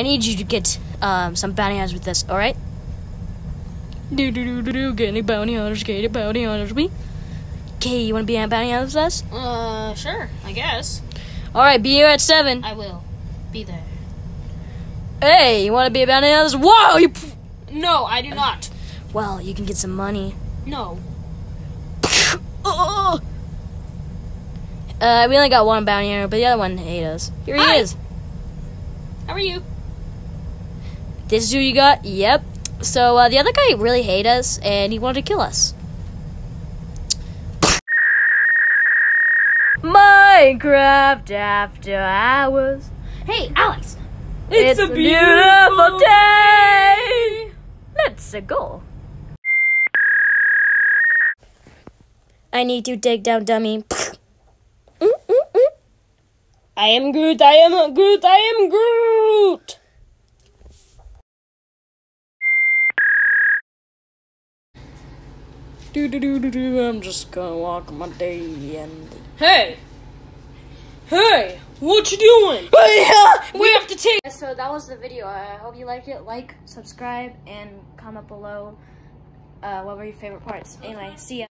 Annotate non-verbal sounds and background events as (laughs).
I need you to get um, some bounty hunters with this, All right? Do do do do do. Get any bounty hunters? Get any bounty hunters? Me. Okay, you want to be a bounty hunter with us? Uh, sure, I guess. All right, be here at seven. I will be there. Hey, you want to be a bounty hunter? Whoa! You. No, I do not. Well, you can get some money. No. Oh. (laughs) Uh, we only got one bounty hunter, but the other one hates us. Here he Hi. is. How are you? This is who you got? Yep. So uh, the other guy really hated us, and he wanted to kill us. Minecraft after hours. Hey, Alex. It's, a beautiful day. Let's go. I need to dig down dummy. Mm, mm, mm. I am Groot. I am Groot. I am Groot. Do do do do do. I'm just gonna walk my day and. Hey. Hey, what you doing? (laughs) We have to take. So that was the video. I hope you liked it. Like, subscribe, and comment below uh, what were your favorite parts. Anyway, see ya.